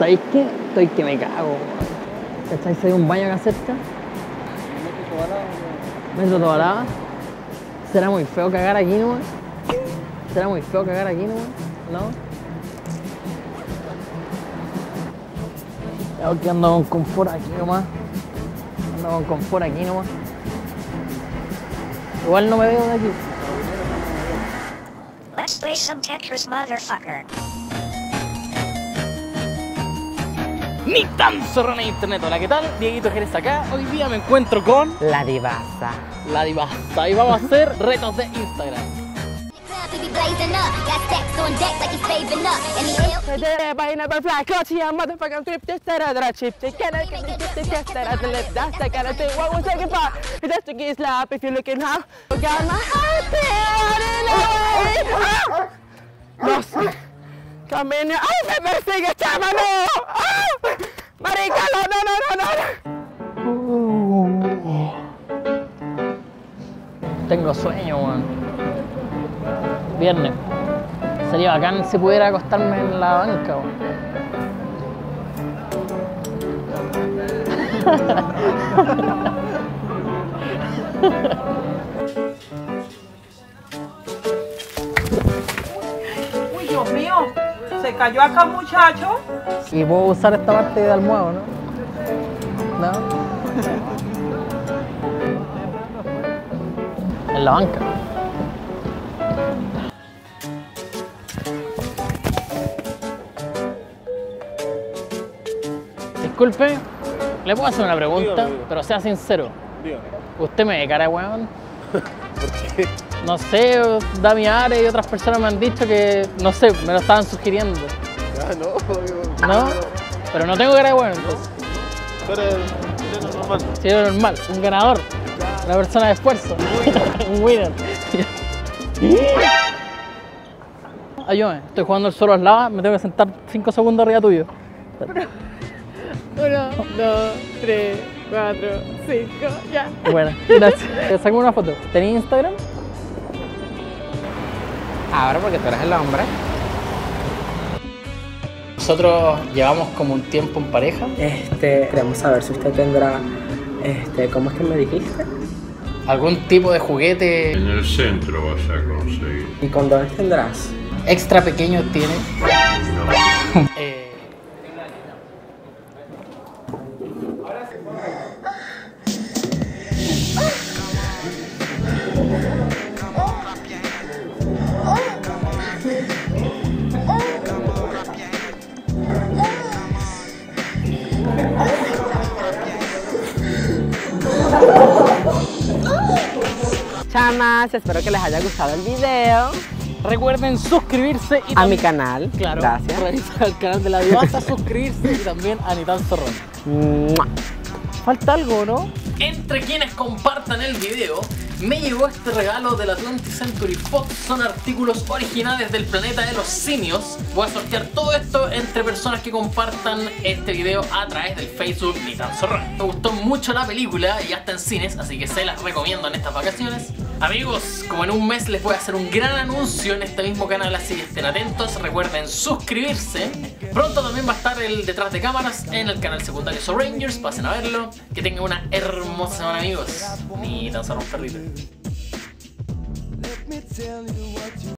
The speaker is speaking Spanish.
¿Sabéis qué? Estoy que me cago. ¿Cachai? Si hay un baño acá cerca. Metro Tobalaba. ¿Será muy feo cagar aquí nomás? ¿Será muy feo cagar aquí nomás? ¿No? Que ando con confort aquí nomás. Ando con confort aquí nomás. Igual no me veo de aquí. Let's play some Tetris, motherfucker. Ni tan zorrona de internet. Hola, ¿qué tal? Dieguito Jerez acá. Hoy día me encuentro con La divasa. la divasa y vamos a hacer retos de Instagram. Camine. ¡Ay, me persigue, chama, no! ¡Ah! Marica, no, no, no, no, no. Tengo sueño, weón. Viernes. Sería bacán si pudiera acostarme en la banca, weón. Uy, Dios mío, se cayó acá un muchacho. Y puedo usar esta parte de almohado, ¿no? ¿No? En la banca. Disculpe, ¿le puedo hacer una pregunta? Dígame. Pero sea sincero. Dígame. ¿Usted me ve cara, de weón? ¿Por qué? No sé, Dami Are y otras personas me han dicho que, no sé, me lo estaban sugiriendo. Ah, no, yo- ¿No? Pero no tengo cara de weón, entonces. Tú eres chileno normal. Sí, lo normal, un ganador, una persona de esfuerzo, un winner. Ayúdame, estoy jugando el solo lava, me tengo que sentar 5 segundos arriba tuyo. Uno, dos, tres, cuatro, cinco, ya. Bueno, gracias. Te saco una foto. ¿Tenés Instagram? Ahora porque tú eres el hombre. Nosotros llevamos como un tiempo en pareja. Este, queremos saber si usted tendrá, este, ¿cómo es que me dijiste? ¿Algún tipo de juguete En el centro vas a conseguir. ¿Y condones tendrás? extra pequeño tiene? Eh, Espero que les haya gustado el video. recuerden suscribirse y A mi canal. Claro, Gracias. revisar el canal de la Divasa, suscribirse y también a Nitan Zorrón. Mua. Falta algo, ¿no? Entre quienes compartan el video, me llegó este regalo de la 20th Century Fox. Son artículos originales del planeta de los simios. Voy a sortear todo esto entre personas que compartan este video a través del Facebook Ni tan zorrón. Me gustó mucho la película y ya está en cines, así que se las recomiendo en estas vacaciones. Amigos, como en un mes les voy a hacer un gran anuncio en este mismo canal, así que estén atentos. Recuerden suscribirse. Pronto también va a estar el detrás de cámaras en el canal secundario So Rangers. Pasen a verlo. Que tengan una hermosa semana, amigos. Ni tan solo un perrito.